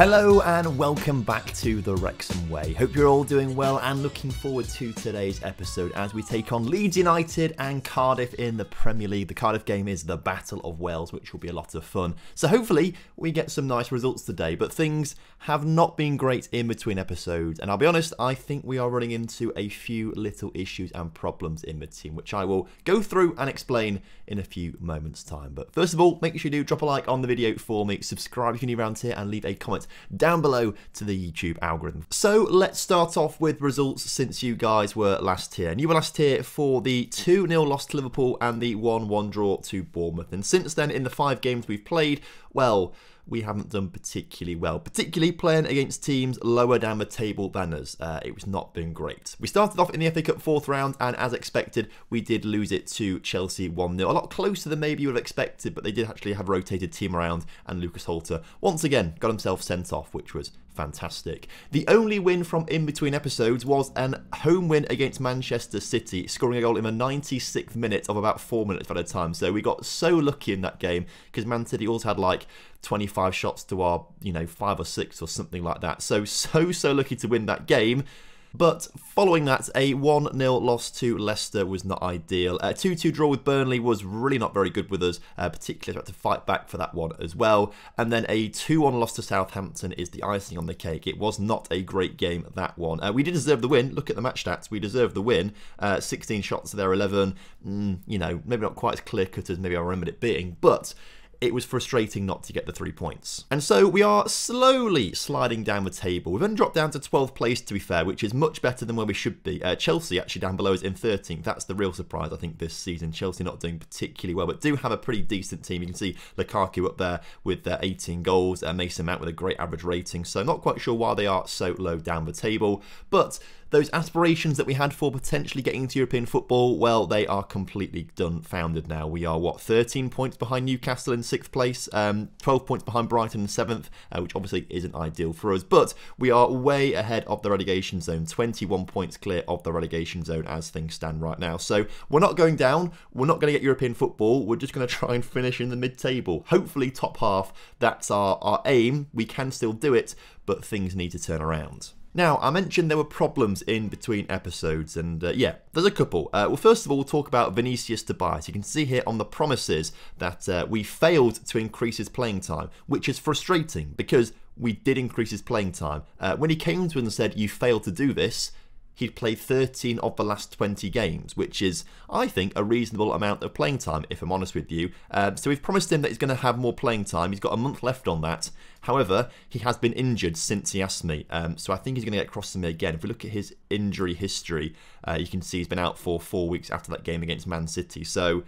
Hello and welcome back to the Wrexham Way. Hope you're all doing well and looking forward to today's episode as we take on Leeds United and Cardiff in the Premier League. The Cardiff game is the Battle of Wales, which will be a lot of fun. So hopefully we get some nice results today, but things have not been great in between episodes. And I'll be honest, I think we are running into a few little issues and problems in the team, which I will go through and explain in a few moments' time. But first of all, make sure you do drop a like on the video for me, subscribe if you're new around here, and leave a comment down below to the YouTube algorithm. So let's start off with results since you guys were last here. And you were last here for the 2-0 loss to Liverpool and the 1-1 draw to Bournemouth. And since then, in the five games we've played, well, we haven't done particularly well, particularly playing against teams lower down the table than us. Uh, it was not been great. We started off in the FA Cup fourth round, and as expected, we did lose it to Chelsea 1 0. A lot closer than maybe you would have expected, but they did actually have rotated team around, and Lucas Holter once again got himself sent off, which was fantastic. The only win from in between episodes was an home win against Manchester City, scoring a goal in the 96th minute of about four minutes at a time. So we got so lucky in that game because Man City also had like 25 shots to our, you know, five or six or something like that. So, so, so lucky to win that game. But following that, a 1 0 loss to Leicester was not ideal. A 2 2 draw with Burnley was really not very good with us, uh, particularly had to fight back for that one as well. And then a 2 1 loss to Southampton is the icing on the cake. It was not a great game, that one. Uh, we did deserve the win. Look at the match stats. We deserved the win. Uh, 16 shots to their 11. Mm, you know, maybe not quite as clear cut as maybe I remembered it being, but it was frustrating not to get the three points. And so we are slowly sliding down the table. We've then dropped down to 12th place, to be fair, which is much better than where we should be. Uh, Chelsea actually down below is in 13th. That's the real surprise, I think, this season. Chelsea not doing particularly well, but do have a pretty decent team. You can see Lukaku up there with uh, 18 goals, uh, Mason Mount with a great average rating. So not quite sure why they are so low down the table, but those aspirations that we had for potentially getting into European football, well, they are completely done, founded now. We are, what, 13 points behind Newcastle in sixth place, um, 12 points behind Brighton in seventh, uh, which obviously isn't ideal for us, but we are way ahead of the relegation zone, 21 points clear of the relegation zone as things stand right now. So we're not going down, we're not going to get European football, we're just going to try and finish in the mid table. Hopefully, top half, that's our, our aim. We can still do it, but things need to turn around. Now, I mentioned there were problems in between episodes, and uh, yeah, there's a couple. Uh, well, first of all, we'll talk about Vinicius Tobias. You can see here on the promises that uh, we failed to increase his playing time, which is frustrating because we did increase his playing time. Uh, when he came to us and said, You failed to do this, he'd played 13 of the last 20 games, which is, I think, a reasonable amount of playing time, if I'm honest with you. Um, so we've promised him that he's going to have more playing time. He's got a month left on that. However, he has been injured since he asked me, um, so I think he's going to get crossed to me again. If we look at his injury history, uh, you can see he's been out for four weeks after that game against Man City. So,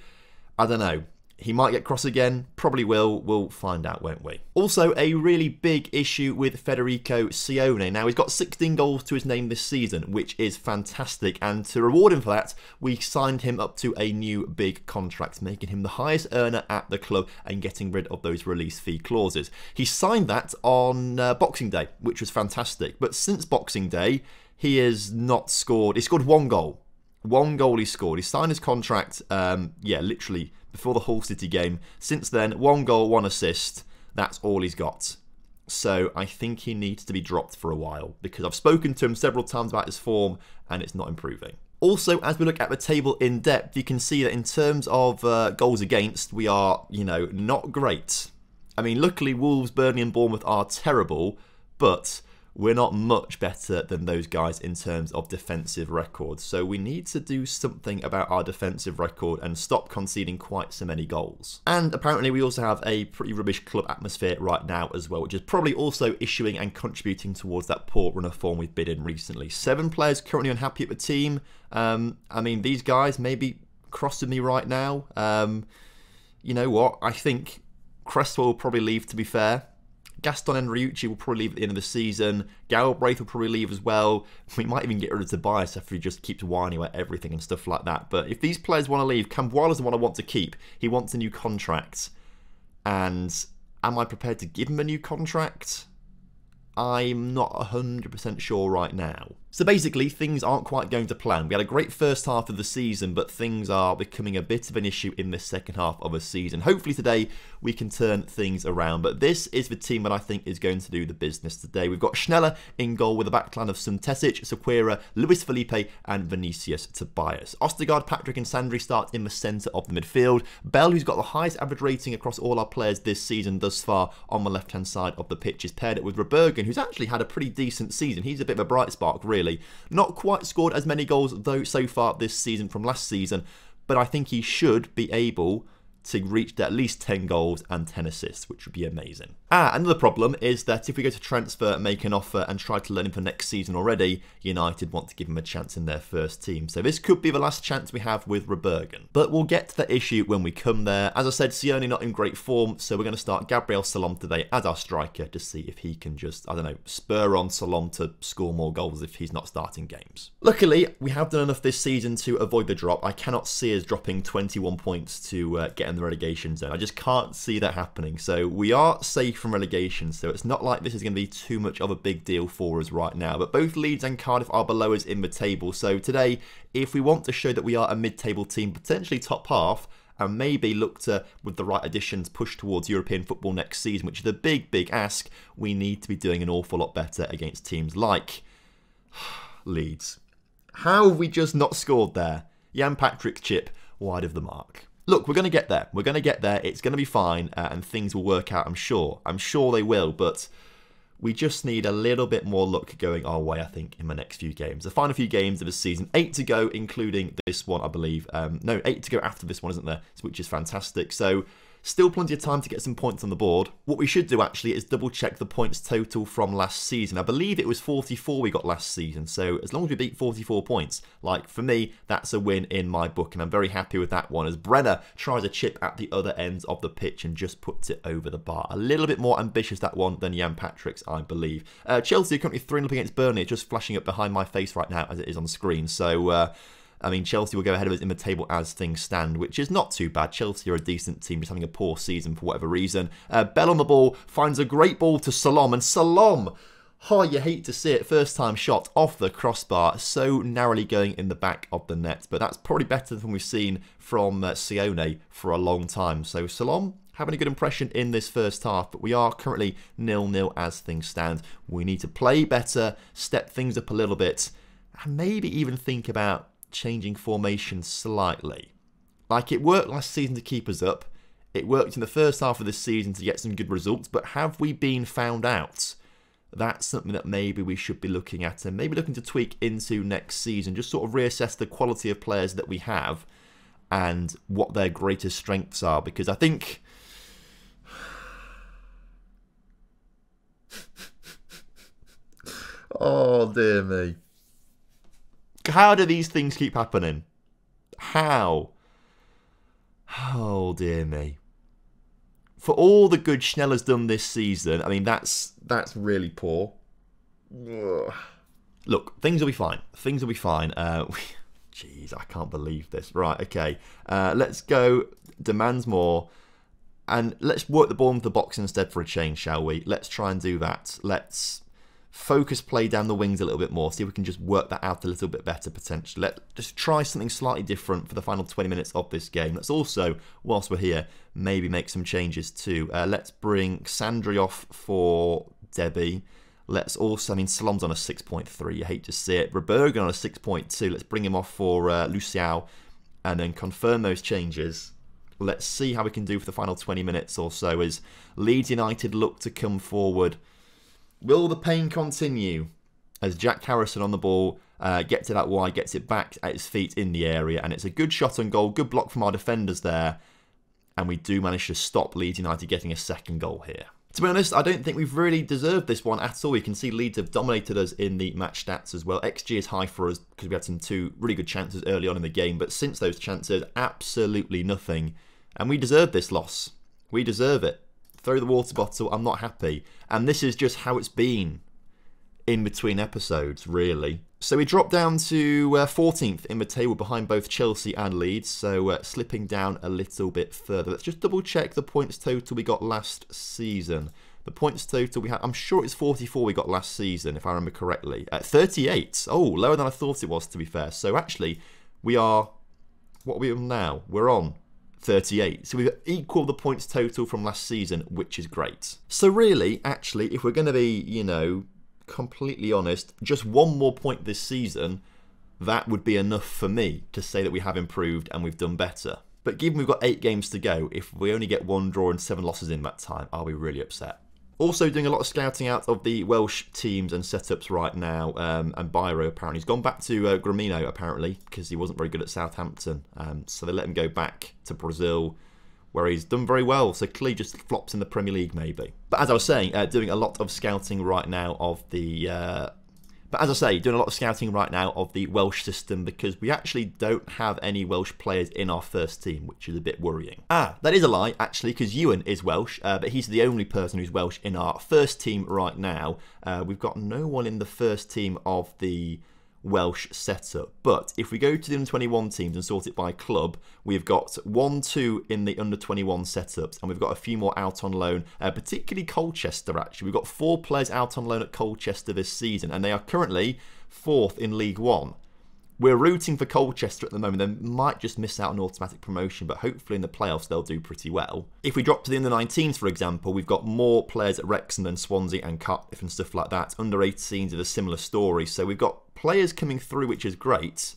I don't know. He might get cross again, probably will. We'll find out, won't we? Also, a really big issue with Federico Sione. Now, he's got 16 goals to his name this season, which is fantastic. And to reward him for that, we signed him up to a new big contract, making him the highest earner at the club and getting rid of those release fee clauses. He signed that on uh, Boxing Day, which was fantastic. But since Boxing Day, he has not scored. He scored one goal. One goal he scored. He signed his contract, um, yeah, literally before the Hull City game. Since then, one goal, one assist. That's all he's got. So I think he needs to be dropped for a while because I've spoken to him several times about his form and it's not improving. Also, as we look at the table in depth, you can see that in terms of uh, goals against, we are, you know, not great. I mean, luckily Wolves, Burnley and Bournemouth are terrible, but we're not much better than those guys in terms of defensive records. So we need to do something about our defensive record and stop conceding quite so many goals. And apparently we also have a pretty rubbish club atmosphere right now as well, which is probably also issuing and contributing towards that poor run of form we've been in recently. Seven players currently unhappy at the team. Um, I mean, these guys maybe crossing me right now. Um, you know what? I think Cresswell will probably leave, to be fair. Gaston Enriucci will probably leave at the end of the season. Galbraith will probably leave as well. We might even get rid of Tobias if he just keeps whining about everything and stuff like that. But if these players want to leave, Kambwala's the one I want to keep. He wants a new contract. And am I prepared to give him a new contract? I'm not 100% sure right now. So basically, things aren't quite going to plan. We had a great first half of the season, but things are becoming a bit of an issue in the second half of a season. Hopefully today we can turn things around, but this is the team that I think is going to do the business today. We've got Schneller in goal with a backline of Suntesic, Sequeira, Luis Felipe and Vinicius Tobias. Ostergaard, Patrick and Sandri start in the centre of the midfield. Bell, who's got the highest average rating across all our players this season thus far on the left-hand side of the pitch, is paired up with Rebergen, who's actually had a pretty decent season. He's a bit of a bright spark, really really. Not quite scored as many goals though so far this season from last season, but I think he should be able to reach at least 10 goals and 10 assists, which would be amazing. Ah, another problem is that if we go to transfer, make an offer and try to learn him for next season already, United want to give him a chance in their first team. So this could be the last chance we have with Rebergen. But we'll get to that issue when we come there. As I said, Sione not in great form, so we're going to start Gabriel Salom today as our striker to see if he can just, I don't know, spur on Salom to score more goals if he's not starting games. Luckily, we have done enough this season to avoid the drop. I cannot see us dropping 21 points to uh, get in the relegation zone. I just can't see that happening. So we are safe from relegation, so it's not like this is going to be too much of a big deal for us right now. But both Leeds and Cardiff are below us in the table, so today, if we want to show that we are a mid-table team, potentially top half, and maybe look to, with the right additions, push towards European football next season, which is a big, big ask, we need to be doing an awful lot better against teams like Leeds. How have we just not scored there? Jan Patrick chip wide of the mark look, we're going to get there. We're going to get there. It's going to be fine, uh, and things will work out. I'm sure. I'm sure they will, but we just need a little bit more luck going our way, I think, in the next few games. The final few games of the season, eight to go, including this one, I believe. Um, no, eight to go after this one, isn't there? Which is fantastic. So Still plenty of time to get some points on the board. What we should do actually is double check the points total from last season. I believe it was 44 we got last season. So as long as we beat 44 points, like for me, that's a win in my book. And I'm very happy with that one as Brenner tries a chip at the other ends of the pitch and just puts it over the bar. A little bit more ambitious that one than Jan Patrick's, I believe. Uh, Chelsea currently 3 up against Burnley. Just flashing up behind my face right now as it is on the screen. So... Uh, I mean, Chelsea will go ahead of us in the table as things stand, which is not too bad. Chelsea are a decent team, just having a poor season for whatever reason. Uh, Bell on the ball finds a great ball to Salom, and Salom, oh, you hate to see it, first time shot off the crossbar, so narrowly going in the back of the net. But that's probably better than we've seen from uh, Sione for a long time. So Salom, having a good impression in this first half, but we are currently nil-nil as things stand. We need to play better, step things up a little bit, and maybe even think about changing formation slightly. Like it worked last season to keep us up. It worked in the first half of the season to get some good results, but have we been found out? That's something that maybe we should be looking at and maybe looking to tweak into next season. Just sort of reassess the quality of players that we have and what their greatest strengths are. Because I think. oh, dear me. How do these things keep happening? How? Oh dear me. For all the good Schneller's done this season, I mean that's that's really poor. Ugh. Look, things will be fine. Things will be fine. Uh, jeez, I can't believe this. Right, okay. Uh, let's go. Demands more. And let's work the ball into the box instead for a change, shall we? Let's try and do that. Let's focus play down the wings a little bit more, see if we can just work that out a little bit better potentially. Let just try something slightly different for the final 20 minutes of this game. Let's also, whilst we're here, maybe make some changes too. Uh, let's bring Sandri off for Debbie. Let's also, I mean, Salom's on a 6.3. You hate to see it. Rebergen on a 6.2. Let's bring him off for uh, Luciao and then confirm those changes. Let's see how we can do for the final 20 minutes or so as Leeds United look to come forward Will the pain continue as Jack Harrison on the ball uh, gets it out wide, gets it back at his feet in the area, and it's a good shot on goal, good block from our defenders there, and we do manage to stop Leeds United getting a second goal here. To be honest, I don't think we've really deserved this one at all. You can see Leeds have dominated us in the match stats as well. XG is high for us because we had some two really good chances early on in the game, but since those chances, absolutely nothing. And we deserve this loss. We deserve it throw the water bottle, I'm not happy. And this is just how it's been in between episodes, really. So we dropped down to uh, 14th in the table behind both Chelsea and Leeds, so uh, slipping down a little bit further. Let's just double check the points total we got last season. The points total we had, I'm sure it's 44 we got last season, if I remember correctly. At 38. Oh, lower than I thought it was, to be fair. So actually, we are, what are we on now? We're on 38. So we've equal the points total from last season, which is great. So really, actually, if we're going to be, you know, completely honest, just one more point this season, that would be enough for me to say that we have improved and we've done better. But given we've got eight games to go, if we only get one draw and seven losses in that time, I'll be really upset. Also doing a lot of scouting out of the Welsh teams and setups right now. Um, and Biro apparently he's gone back to uh, Grêmio apparently because he wasn't very good at Southampton. Um, so they let him go back to Brazil where he's done very well. So clearly just flops in the Premier League maybe. But as I was saying, uh, doing a lot of scouting right now of the uh, but as I say, doing a lot of scouting right now of the Welsh system because we actually don't have any Welsh players in our first team, which is a bit worrying. Ah, that is a lie, actually, because Ewan is Welsh, uh, but he's the only person who's Welsh in our first team right now. Uh, we've got no one in the first team of the Welsh setup. But if we go to the under 21 teams and sort it by club, we've got one, two in the under 21 setups, and we've got a few more out on loan, uh, particularly Colchester actually. We've got four players out on loan at Colchester this season, and they are currently fourth in League One. We're rooting for Colchester at the moment. They might just miss out on automatic promotion, but hopefully in the playoffs they'll do pretty well. If we drop to the under 19s, for example, we've got more players at Wrexham than Swansea and Cardiff and stuff like that. Under 18s is a similar story. So we've got players coming through, which is great,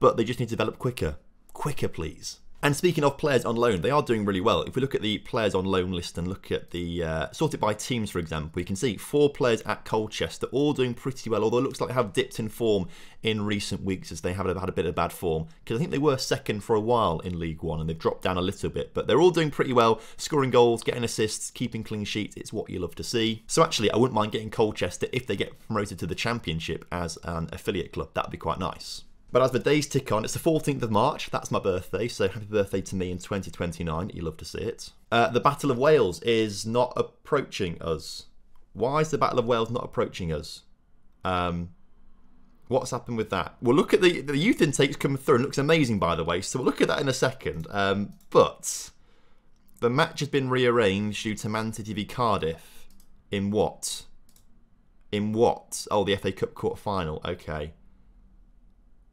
but they just need to develop quicker. Quicker, please. And speaking of players on loan, they are doing really well. If we look at the players on loan list and look at the uh, sorted by teams, for example, you can see four players at Colchester all doing pretty well. Although it looks like they have dipped in form in recent weeks as they have had a bit of bad form. Because I think they were second for a while in League One and they've dropped down a little bit. But they're all doing pretty well, scoring goals, getting assists, keeping clean sheets. It's what you love to see. So actually, I wouldn't mind getting Colchester if they get promoted to the Championship as an affiliate club. That'd be quite nice. But as the days tick on, it's the 14th of March. That's my birthday, so happy birthday to me in 2029. You love to see it. Uh, the Battle of Wales is not approaching us. Why is the Battle of Wales not approaching us? Um, what's happened with that? We'll look at the, the youth intakes coming through. It looks amazing, by the way, so we'll look at that in a second. Um, but the match has been rearranged due to Man City v Cardiff. In what? In what? Oh, the FA Cup quarter final. Okay.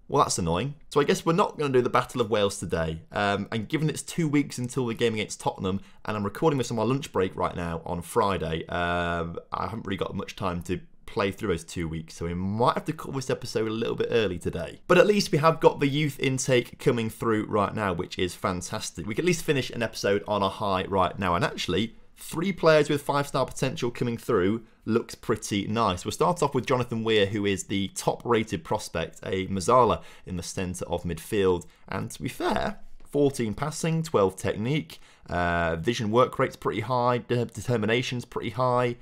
Well, that's annoying. So I guess we're not going to do the Battle of Wales today. Um, and given it's two weeks until the game against Tottenham, and I'm recording this on my lunch break right now on Friday, um, I haven't really got much time to play through those two weeks, so we might have to cut this episode a little bit early today. But at least we have got the youth intake coming through right now, which is fantastic. We can at least finish an episode on a high right now. And actually, three players with five star potential coming through looks pretty nice. We'll start off with Jonathan Weir, who is the top rated prospect, a Mezzala in the centre of midfield. And to be fair, 14 passing, 12 technique, uh, vision work rate's pretty high, determination's pretty high.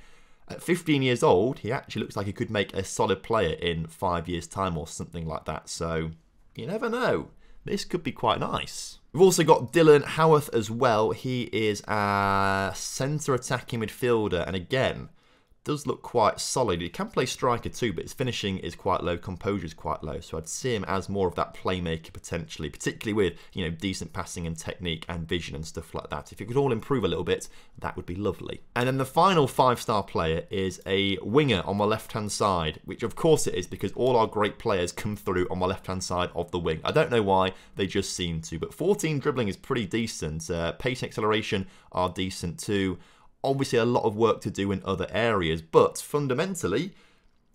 At 15 years old, he actually looks like he could make a solid player in five years' time or something like that. So you never know. This could be quite nice. We've also got Dylan Howarth as well. He is a centre attacking midfielder. And again, does look quite solid. He can play striker too, but his finishing is quite low, composure is quite low. So I'd see him as more of that playmaker potentially, particularly with you know decent passing and technique and vision and stuff like that. If it could all improve a little bit, that would be lovely. And then the final five-star player is a winger on my left-hand side, which of course it is because all our great players come through on my left-hand side of the wing. I don't know why, they just seem to. But 14 dribbling is pretty decent. Uh, pace and acceleration are decent too obviously a lot of work to do in other areas, but fundamentally,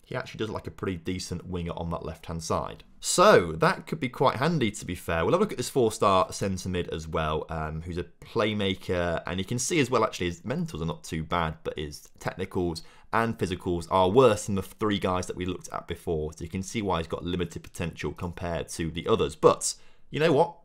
he actually does like a pretty decent winger on that left-hand side. So, that could be quite handy, to be fair. We'll have a look at this four-star centre mid as well, um, who's a playmaker, and you can see as well, actually, his mentals are not too bad, but his technicals and physicals are worse than the three guys that we looked at before, so you can see why he's got limited potential compared to the others. But, you know what?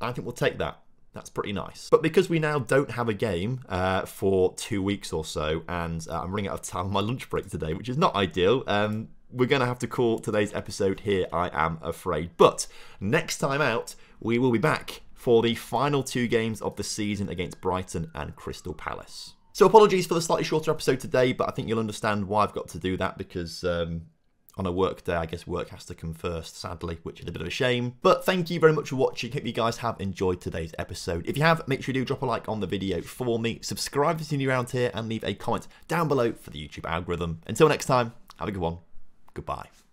I think we'll take that. That's pretty nice. But because we now don't have a game uh, for two weeks or so, and uh, I'm running out of time on my lunch break today, which is not ideal, um, we're going to have to call today's episode here, I am afraid. But next time out, we will be back for the final two games of the season against Brighton and Crystal Palace. So apologies for the slightly shorter episode today, but I think you'll understand why I've got to do that because um, on a work day. I guess work has to come first, sadly, which is a bit of a shame. But thank you very much for watching. Hope you guys have enjoyed today's episode. If you have, make sure you do drop a like on the video for me, subscribe if you're new around here, and leave a comment down below for the YouTube algorithm. Until next time, have a good one. Goodbye.